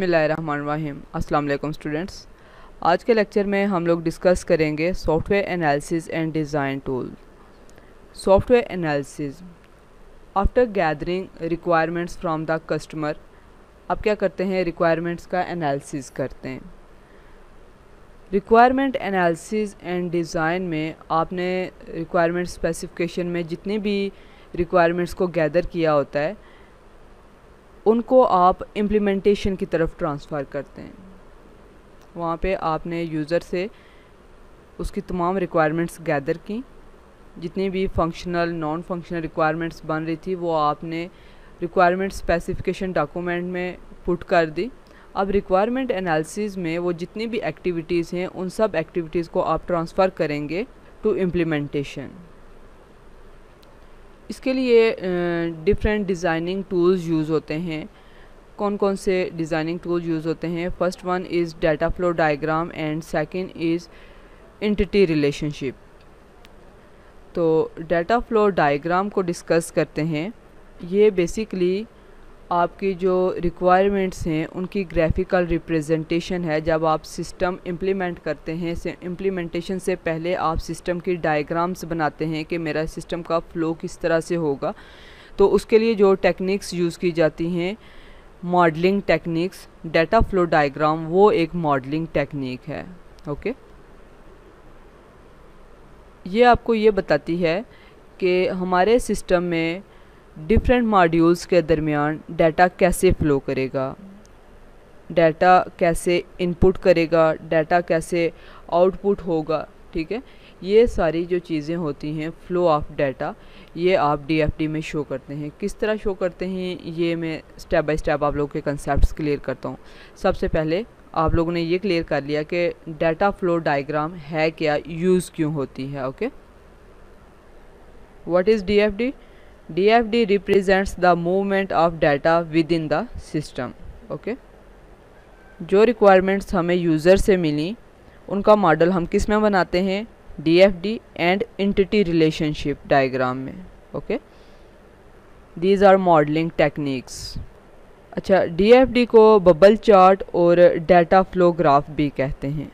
बिसमीम अस्सलाम स्टूडेंट्स। आज के लेक्चर में हम लोग डिस्कस करेंगे software analysis and design tool. Software analysis. After gathering requirements from the customer, आप क्या करते हैं? रिक्वायरमेंट्स का एनालिसिस करते हैं। रिक्वायरमेंट एनालिसिस एंड डिज़ाइन में आपने रिक्वायरमेंट स्पेसिफिकेशन में जितनी भी रिक्वायरमेंट्स को गैदर किया होता है उनको आप इम्प्लीमेंटेशन की तरफ़ ट्रांसफ़र करते हैं। वहाँ पे आपने यूज़र से उसकी तमाम रिक्वायरमेंट्स गैदर की। जितनी भी फंक्शनल नॉन फंक्शनल रिक्वायरमेंट्स बन रही थी, वो आपने रिक्वायरमेंट स्पेसिफिकेशन डॉक्यूमेंट में पुट कर दी। अब रिक्वायरमेंट एनालिसिस में वो जितनी भी एक्टिविटीज़ हैं, उन सब एक्टिविटीज़ को आप ट्रांसफ़र करेंगे टू इम्प्लीमेंटेशन इसके लिए डिफरेंट डिज़ाइनिंग टूल्स यूज़ होते हैं। कौन कौन से डिज़ाइनिंग टूल यूज़ होते हैं? First one is data flow diagram and second is entity relationship तो डाटा फ्लो डायग्राम को डिस्कस करते हैं। ये बेसिकली आपकी जो रिक्वायरमेंट्स हैं, उनकी ग्राफिकल रिप्रेजेंटेशन है। जब आप सिस्टम इम्प्लीमेंट करते हैं इम्प्लीमेंटेशन से पहले आप सिस्टम की डायग्राम्स बनाते हैं कि मेरा सिस्टम का फ़्लो किस तरह से होगा। तो उसके लिए जो टेक्निक्स यूज़ की जाती हैं modelling techniques data flow diagram वो एक मॉडलिंग टेक्निक है। ओके ये आपको ये बताती है कि हमारे सिस्टम में डिफरेंट मॉड्यूल्स के दरमियान डाटा कैसे फ़्लो करेगा? डाटा कैसे इनपुट करेगा? डाटा कैसे आउटपुट होगा? ठीक है? ये सारी जो चीज़ें होती हैं फ़्लो ऑफ़ डाटा ये आप डीएफडी में शो करते हैं। किस तरह शो करते हैं, ये मैं स्टेप बाय स्टेप आप लोगों के कंसेप्ट क्लियर करता हूँ। सबसे पहले आप लोगों ने ये क्लियर कर लिया कि डाटा फ्लो डायग्राम है क्या यूज़ क्यों होती है okay what is D F D DFD represents the movement of data within the system okay जो रिक्वायरमेंट्स हमें यूज़र से मिली, उनका मॉडल हम किसमें बनाते हैं? DFD and entity relationship diagram में okay these are modelling techniques अच्छा DFD को बबल चार्ट और डाटा फ्लो ग्राफ भी कहते हैं।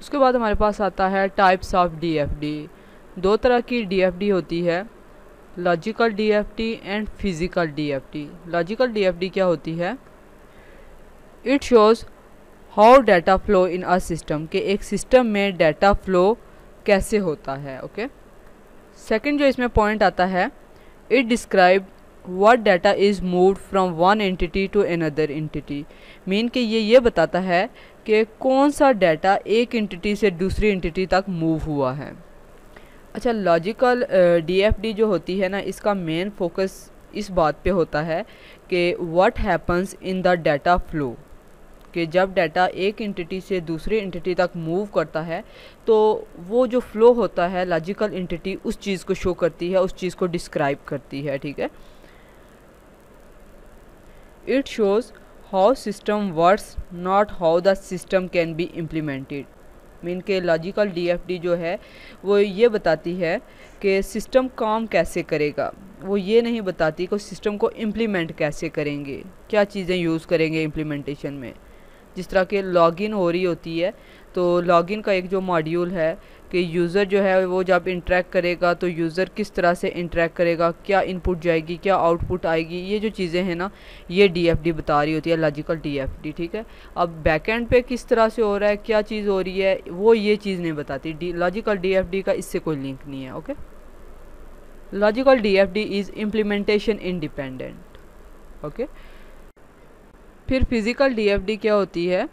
उसके बाद हमारे पास आता है टाइप्स ऑफ़ DFD दो तरह की DFD होती है। Logical DFD and physical DFD logical DFD क्या होती है? It shows how data flow in a system के एक सिस्टम में डाटा फ्लो कैसे होता है ओके सेकंड जो इसमें पॉइंट आता है it describe what data is moved from one entity to another entity mean कि ये ये बताता है कि कौन सा डाटा एक एंटिटी से दूसरी एंटिटी तक मूव हुआ है। अच्छा लॉजिकल डीएफडी जो होती है ना, इसका मेन फोकस इस बात पे होता है कि what happens in the data flow कि जब डाटा एक इंटिटी से दूसरी इंटिटी तक मूव करता है तो वो जो फ्लो होता है लॉजिकल इंटिटी उस चीज़ को शो करती है, उस चीज़ को डिस्क्राइब करती है, ठीक है? It shows how system works not how the system can be implemented mean के लॉजिकल डीएफडी जो है, वो ये बताती है कि सिस्टम काम कैसे करेगा। वो ये नहीं बताती कि सिस्टम को इम्प्लीमेंट कैसे करेंगे, क्या चीज़ें यूज़ करेंगे इम्प्लीमेंटेशन में। जिस तरह के लॉगिन हो रही होती है तो लॉगिन का एक जो मॉड्यूल है कि यूज़र जो है वो जब इंटरेक्ट करेगा तो यूज़र किस तरह से इंटरेक्ट करेगा, क्या इनपुट जाएगी, क्या आउटपुट आएगी, ये जो चीज़ें हैं ना, ये डीएफडी बता रही होती है लॉजिकल डीएफडी ठीक है? अब बैकएंड पे किस तरह से हो रहा है, क्या चीज़ हो रही है, वो ये चीज़ नहीं बताती। डी लॉजिकल डीएफडी का इससे कोई लिंक नहीं है okay logical DFD is implementation independent okay फिर फ़िज़िकल डीएफडी क्या होती है?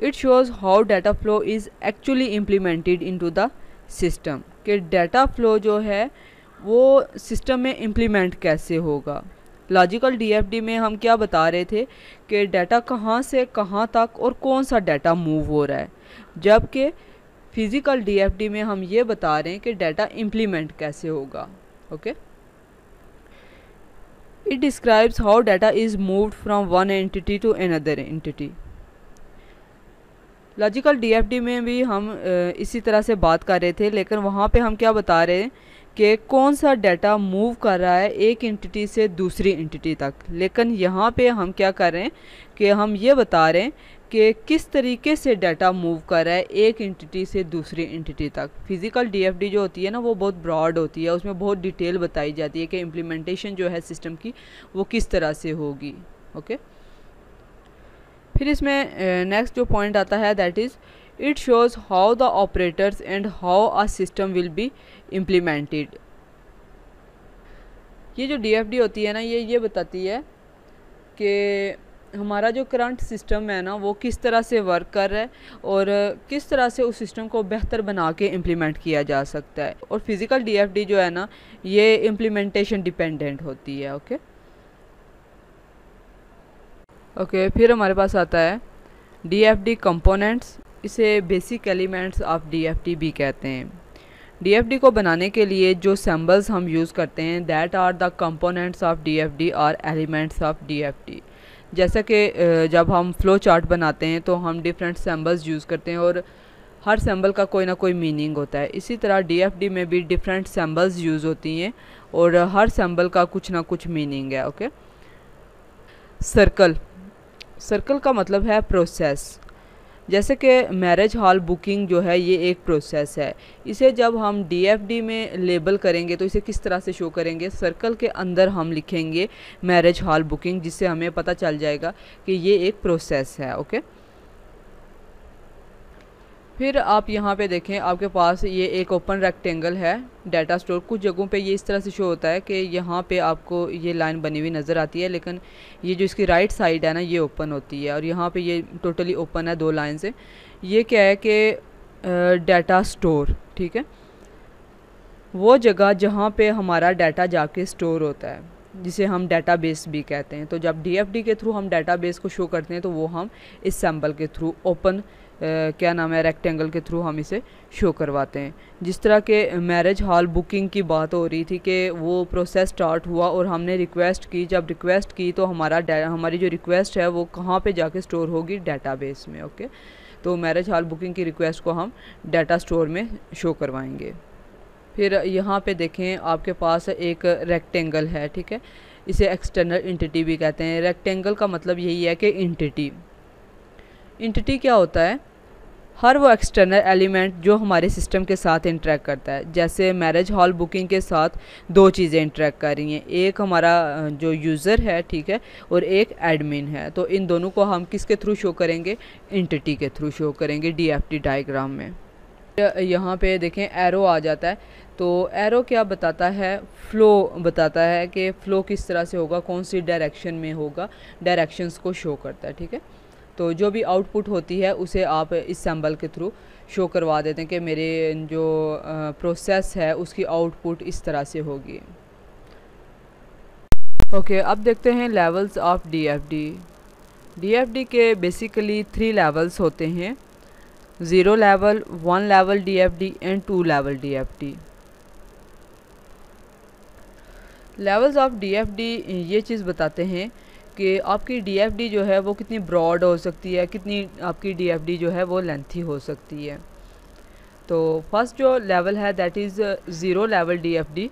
It shows how data flow is actually implemented into the system कि डाटा फ्लो जो है, वो सिस्टम में इम्प्लीमेंट कैसे होगा? लॉजिकल डीएफडी में हम क्या बता रहे थे कि डाटा कहाँ से कहाँ तक और कौन सा डाटा मूव हो रहा है? जबकि फ़िज़िकल डीएफडी में हम ये बता रहे हैं कि डाटा इम्प्लीमेंट कैसे होगा। Okay it describes how data is moved from one entity to another entity logical DFD में भी हम इसी तरह से बात कर रहे थे, लेकिन वहाँ पे हम क्या बता रहे हैं कि कौन सा डाटा मूव कर रहा है एक इंटिटी से दूसरी इंटिटी तक। लेकिन यहाँ पे हम क्या कर रहे हैं कि हम ये बता रहे हैं कि किस तरीके से डाटा मूव कर रहा है एक इंटिटी से दूसरी इंटिटी तक। फ़िज़िकल डीएफडी जो होती है ना, वो बहुत ब्रॉड होती है। उसमें बहुत डिटेल बताई जाती है कि इम्प्लीमेंटेशन जो है सिस्टम की, वो किस तरह से होगी। ओके फिर इसमें नेक्स्ट जो पॉइंट आता है that is it shows how the operators and how a system will be implemented ये जो डीएफडी होती है ना, ये ये बताती है कि हमारा जो करंट सिस्टम है ना, वो किस तरह से वर्क कर रहा है और किस तरह से उस सिस्टम को बेहतर बना के इम्प्लीमेंट किया जा सकता है। और फ़िज़िकल डीएफडी जो है ना, ये इम्प्लीमेंटेशन डिपेंडेंट होती है ओके ओके okay, फिर हमारे पास आता है डी एफ़ डी कंपोनेंट्स इसे basic elements of D F D भी कहते हैं। डी एफ़ डी को बनाने के लिए जो सैम्बल्स हम यूज़ करते हैं that are the components of D F D और elements of D F D जैसा कि जब हम फ़्लो चार्ट बनाते हैं तो हम डिफरेंट सैम्बल्स यूज़ करते हैं और हर सैम्बल का कोई ना कोई मीनिंग होता है। इसी तरह डी एफ़ डी में भी डिफरेंट सैम्बल्स यूज़ होती हैं और हर सैम्बल का कुछ ना कुछ मीनिंग है ओके सर्कल सर्कल का मतलब है प्रोसेस जैसे कि मैरिज हॉल बुकिंग जो है, ये एक प्रोसेस है. इसे जब हम डीएफडी में लेबल करेंगे तो इसे किस तरह से शो करेंगे? सर्कल के अंदर हम लिखेंगे मैरिज हॉल बुकिंग जिससे हमें पता चल जाएगा कि ये एक प्रोसेस है ओके फिर आप यहाँ पे देखें, आपके पास ये एक ओपन रेक्टेंगल है डाटा स्टोर कुछ जगहों पे ये इस तरह से शो होता है कि यहाँ पे आपको ये लाइन बनी हुई नज़र आती है, लेकिन ये जो इसकी राइट साइड है ना, ये ओपन होती है। और यहाँ पे ये टोटली ओपन है दो लाइन से। ये क्या है कि डाटा स्टोर ठीक है? वो जगह जहाँ पे हमारा डाटा जाके स्टोर होता है। जिसे हम डाटाबेस भी कहते हैं। तो जब डीएफडी के थ्रू हम डाटाबेस को शो करते हैं तो वो हम इस सैंपल के थ्रू ओपन क्या नाम है रेक्टेंगल के थ्रू हम इसे शो करवाते हैं। जिस तरह के मैरिज हॉल बुकिंग की बात हो रही थी कि वो प्रोसेस स्टार्ट हुआ और हमने रिक्वेस्ट की, जब रिक्वेस्ट की तो हमारा हमारी जो रिक्वेस्ट है, वो कहाँ पे जाके स्टोर होगी? डाटाबेस में ओके तो मैरिज हॉल बुकिंग की रिक्वेस्ट को हम डाटा स्टोर में शो करवाएँगे। फिर यहाँ पे देखें, आपके पास एक रेक्टेंगल है, ठीक है? इसे एक्सटर्नल इंटिटी भी कहते हैं। रेक्टेंगल का मतलब यही है कि इंटिटी इंटिटी क्या होता है? हर वो एक्सटर्नल एलिमेंट जो हमारे सिस्टम के साथ इंटरेक्ट करता है। जैसे मैरिज हॉल बुकिंग के साथ दो चीज़ें इंटरेक्ट कर रही हैं। एक हमारा जो यूज़र है, ठीक है, और एक एडमिन है। तो इन दोनों को हम किसके थ्रू शो करेंगे? इंटिटी के थ्रू शो करेंगे डी डायग्राम में। यहाँ पे देखें एरो आ जाता है। तो एरो क्या बताता है? फ़्लो बताता है कि फ़्लो किस तरह से होगा, कौन सी डायरेक्शन में होगा डायरेक्शंस को शो करता है, ठीक है? तो जो भी आउटपुट होती है, उसे आप इस सैम्बल के थ्रू शो करवा देते हैं कि मेरे जो प्रोसेस है, उसकी आउटपुट इस तरह से होगी। ओके अब देखते हैं लेवल्स ऑफ़ डीएफडी डीएफडी के बेसिकली थ्री लेवल्स होते हैं। Zero level, one level DFD and two level DFD levels of DFD ये चीज़ बताते हैं कि आपकी डीएफडी जो है वो कितनी ब्रॉड हो सकती है, कितनी आपकी डीएफडी जो है वो लेंथी हो सकती है। तो फ़र्स्ट जो लेवल है that is zero level DFD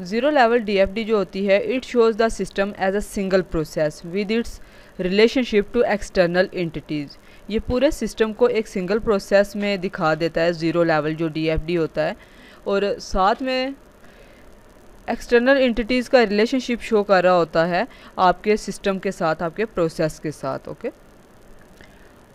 zero level DFD जो होती है it shows the system as a single process with its relationship to external entities ये पूरे सिस्टम को एक सिंगल प्रोसेस में दिखा देता है ज़ीरो लेवल जो डीएफडी होता है। और साथ में एक्सटर्नल इंटिटीज़ का रिलेशनशिप शो कर रहा होता है आपके सिस्टम के साथ, आपके प्रोसेस के साथ ओके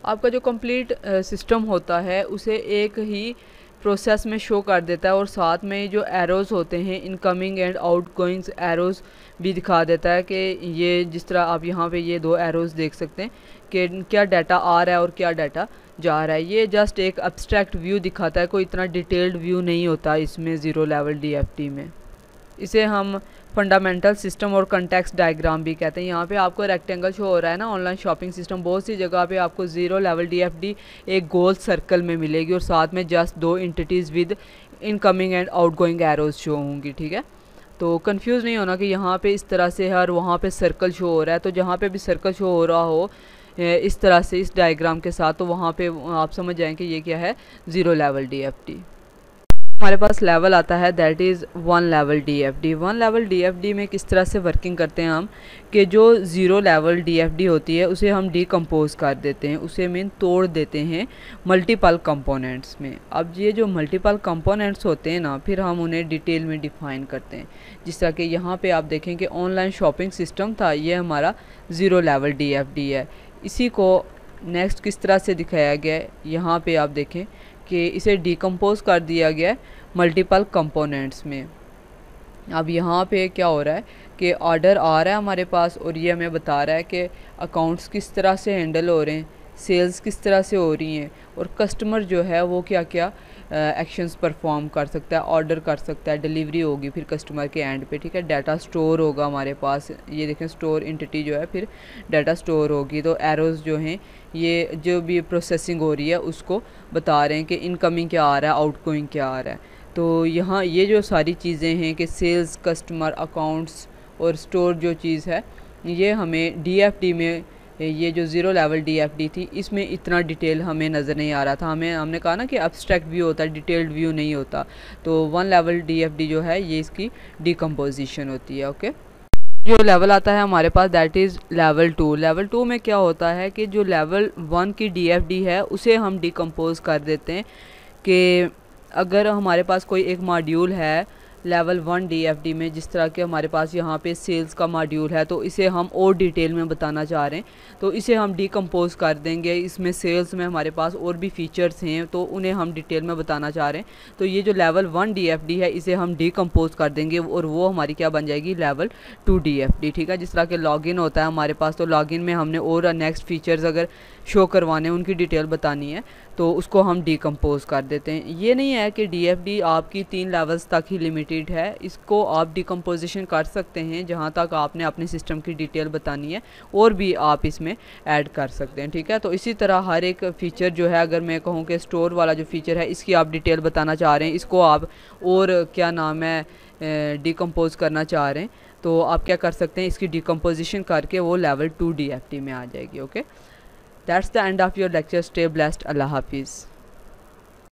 आपका जो कंप्लीट सिस्टम होता है, उसे एक ही प्रोसेस में शो कर देता है और साथ में जो एरोज़ होते हैं incoming and outgoing arrows भी दिखा देता है कि ये जिस तरह आप यहाँ पे ये दो एरोज़ देख सकते हैं कि क्या डाटा आ रहा है और क्या डाटा जा रहा है। ये जस्ट एक अब्स्ट्रैक्ट व्यू दिखाता है, कोई इतना डिटेल्ड व्यू नहीं होता इसमें ज़ीरो लेवल डीएफटी में। इसे हम फंडामेंटल सिस्टम और कंटेक्स डायग्राम भी कहते हैं। यहाँ पे आपको रेक्टेंगल शो हो रहा है ना ऑनलाइन शॉपिंग सिस्टम बहुत सी जगह पे आपको ज़ीरो लेवल डीएफडी एक गोल सर्कल में मिलेगी और साथ में जस्ट दो entities with incoming and outgoing arrows show होंगी, ठीक है? तो कंफ्यूज नहीं होना कि यहाँ पे इस तरह से हर वहाँ पे सर्कल शो हो रहा है। तो जहाँ पे भी सर्कल शो हो रहा हो इस तरह से इस डायग्राम के साथ तो वहाँ पे आप समझ जाएँ कि ये क्या है? ज़ीरो लेवल डीएफडी हमारे पास लेवल आता है that is one level DFD one level DFD में किस तरह से वर्किंग करते हैं हम? कि जो ज़ीरो लेवल डीएफडी होती है, उसे हम डीकम्पोज कर देते हैं, उसे मीन तोड़ देते हैं मल्टीपल कंपोनेंट्स में। अब ये जो मल्टीपल कंपोनेंट्स होते हैं ना, फिर हम उन्हें डिटेल में डिफ़ाइन करते हैं। जिस तरह कि यहाँ पे आप देखें कि ऑनलाइन शॉपिंग सिस्टम था, ये हमारा zero level D F D है। इसी को नेक्स्ट किस तरह से दिखाया गया है? यहाँ पर आप देखें कि इसे डिकम्पोज कर दिया गया है मल्टीपल कंपोनेंट्स में। अब यहाँ पे क्या हो रहा है कि ऑर्डर आ रहा है हमारे पास और ये हमें बता रहा है कि अकाउंट्स किस तरह से हैंडल हो रहे हैं सेल्स किस तरह से हो रही हैं और कस्टमर जो है वो क्या क्या एक्शंस परफॉर्म कर सकता है ऑर्डर कर सकता है डिलीवरी होगी फिर कस्टमर के एंड पे, ठीक है? डाटा स्टोर होगा हमारे पास। ये देखें स्टोर इंटिटी जो है फिर डाटा स्टोर होगी। तो एरोज़ जो हैं, ये जो भी प्रोसेसिंग हो रही है, उसको बता रहे हैं कि इनकमिंग क्या आ रहा है आउटगोइंग क्या आ रहा है। तो यहाँ ये जो सारी चीज़ें हैं कि सेल्स कस्टमर अकाउंट्स और स्टोर जो चीज़ है, ये हमें डी में ये जो ज़ीरो लेवल डीएफडी थी, इसमें इतना डिटेल हमें नज़र नहीं आ रहा था। हमें, हमने कहा ना कि अब्स्ट्रैक्ट व्यू होता है डिटेल्ड व्यू नहीं होता। तो वन लेवल डीएफडी जो है, ये इसकी डिकम्पोजिशन होती है ओके जो लेवल आता है हमारे पास that is level two level two में क्या होता है कि जो लेवल वन की डीएफडी है, उसे हम डिकम्पोज कर देते हैं कि अगर हमारे पास कोई एक मॉड्यूल है लेवल वन डीएफडी में, जिस तरह के हमारे पास यहाँ पे सेल्स का मॉड्यूल है तो इसे हम और डिटेल में बताना चाह रहे हैं। तो इसे हम डिकम्पोज कर देंगे। इसमें सेल्स में हमारे पास और भी फीचर्स हैं तो उन्हें हम डिटेल में बताना चाह रहे हैं। तो ये जो लेवल वन डीएफडी है, इसे हम डिकम्पोज कर देंगे, और वो हमारी क्या बन जाएगी? लेवल टू डी ठीक है? जिस तरह के लॉगिन होता है हमारे पास तो लॉगिन में हमने और नेक्स्ट फीचर्स अगर शो करवाने उनकी डिटेल बतानी है। तो उसको हम डिकम्पोज कर देते हैं। ये नहीं है कि डीएफडी आपकी तीन लेवल्स तक ही लिमिटेड है। इसको आप डिकम्पोजिशन कर सकते हैं, जहाँ तक आपने अपने सिस्टम की डिटेल बतानी है, और भी आप इसमें ऐड कर सकते हैं, ठीक है? तो इसी तरह हर एक फ़ीचर जो है, अगर मैं कहूँ कि स्टोर वाला जो फ़ीचर है, इसकी आप डिटेल बताना चाह रहे हैं, इसको आप और क्या नाम है डिकम्पोज करना चाह रहे हैं तो आप क्या कर सकते हैं, इसकी डिकम्पोजिशन करके वो लेवल टू डी में आ जाएगी okay That's the end of your lecture. Stay blessed. Allah Hafiz.